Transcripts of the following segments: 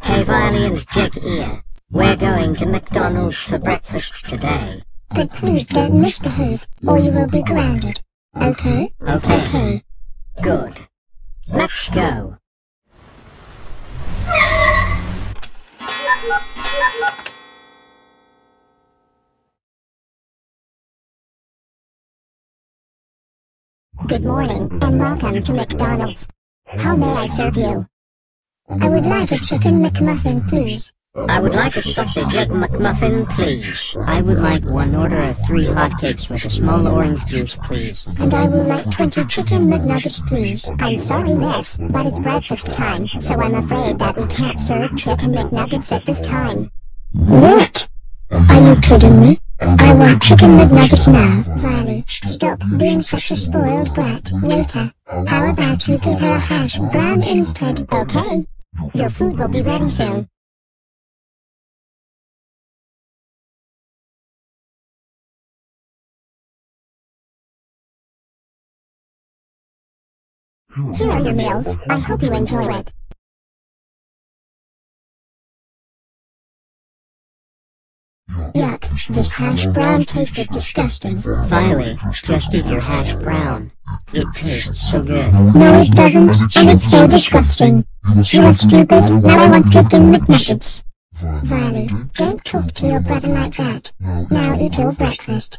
Hey Violy and Jig Ear, we're going to McDonald's for breakfast today. But please don't misbehave, or you will be grounded. Okay? Okay, Okay. good. Let's go. Good morning, and welcome to McDonald's. How may I serve you? I would like a chicken McMuffin, please. I would like a sausage egg McMuffin, please. I would like one order of three hotcakes with a small orange juice, please. And I would like 20 chicken McNuggets, please. I'm sorry, miss, but it's breakfast time, so I'm afraid that we can't serve chicken McNuggets at this time. What? Are you kidding me? I want chicken McNuggets now. Stop being such a spoiled brat. Waiter, how about you give her a hash brown instead? Okay. Your food will be ready soon. Here are your meals. I hope you enjoy it. Yuck, this hash brown tasted disgusting. Violy, just eat your hash brown. It tastes so good. No, it doesn't, and it's so disgusting. You are stupid. Now I want chicken McNuggets. Valley, don't talk to your brother like that. Now eat your breakfast.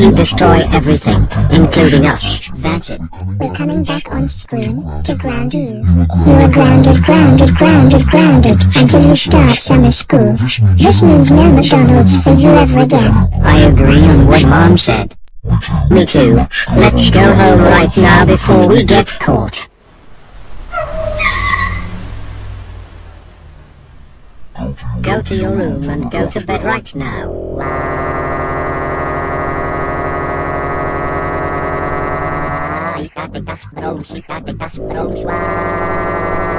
you destroy everything, including us? That's it. We're coming back on screen to ground you. You are grounded, grounded, grounded, grounded until you start summer school. This means no McDonald's for you ever again. I agree on what Mom said. Me too. Let's go home right now before we get caught. Go to your room and go to bed right now. tak i tak prosi, tak i tak prosiła.